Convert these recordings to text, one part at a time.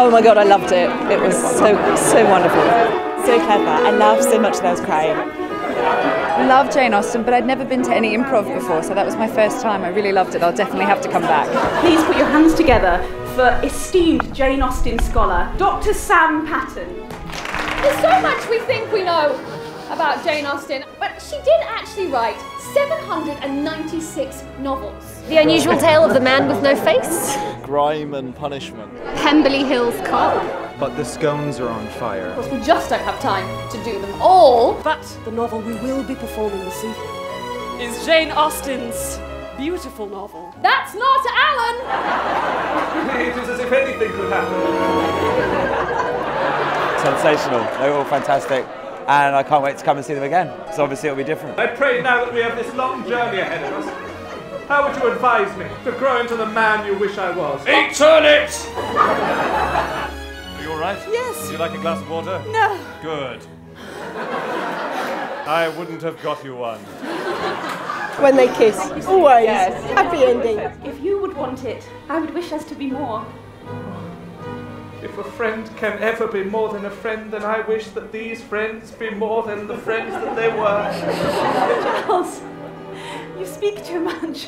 Oh my god, I loved it. It was so so wonderful. So clever. I laughed so much that I was crying. Love Jane Austen, but I'd never been to any improv before, so that was my first time. I really loved it. I'll definitely have to come back. Please put your hands together for esteemed Jane Austen scholar, Dr. Sam Patton. There's so much we think we know about Jane Austen, but she did actually write 796 novels. The Unusual Tale of the Man with No Face. Grime and Punishment. Pemberley Hills Cop. But the scones are on fire. Of course, we just don't have time to do them all. But the novel we will be performing this evening is Jane Austen's beautiful novel. That's not Alan! it is as if anything could happen. Sensational. They were all fantastic. And I can't wait to come and see them again. So obviously it'll be different. I pray now that we have this long journey ahead of us. How would you advise me to grow into the man you wish I was? Eat turnips! Are you alright? Yes. Would you like a glass of water? No. Good. I wouldn't have got you one. When they kiss. Always. Yes. Happy ending. If you would want it, I would wish us to be more. If a friend can ever be more than a friend, then I wish that these friends be more than the friends that they were. Charles, you speak too much.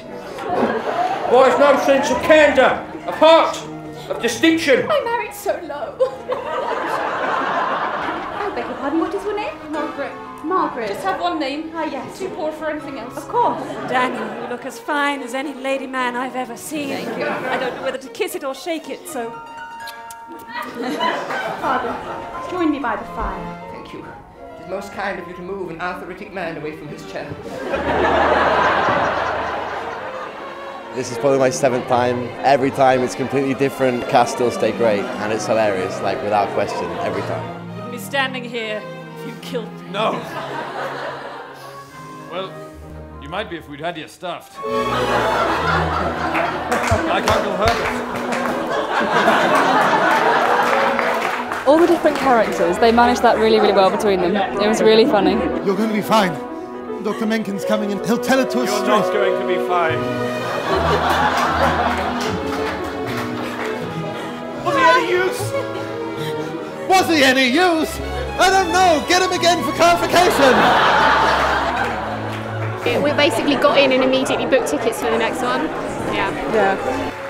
Why is no sense of candour, of heart, of distinction? I married so low. I beg your pardon, what is your name? Margaret. Margaret. Just have one name. Ah, yes. Too poor for anything else. Of course. Daniel, you look as fine as any lady man I've ever seen. Thank you. I don't know whether to kiss it or shake it, so. Father, join me by the fire. Thank you. It is most kind of you to move an arthritic man away from his chair. This is probably my seventh time. Every time it's completely different. Cast still stay great. And it's hilarious, like without question, every time. Wouldn't be standing here if you killed me. No. Well, you might be if we'd had you stuffed. I can't Uncle Herbert. Different characters, they managed that really, really well between them. It was really funny. You're going to be fine. Dr. Mencken's coming in. he'll tell it to us You're straight. not going to be fine. Was he any use? Was he any use? I don't know. Get him again for clarification. We basically got in and immediately booked tickets for the next one. Yeah. Yeah.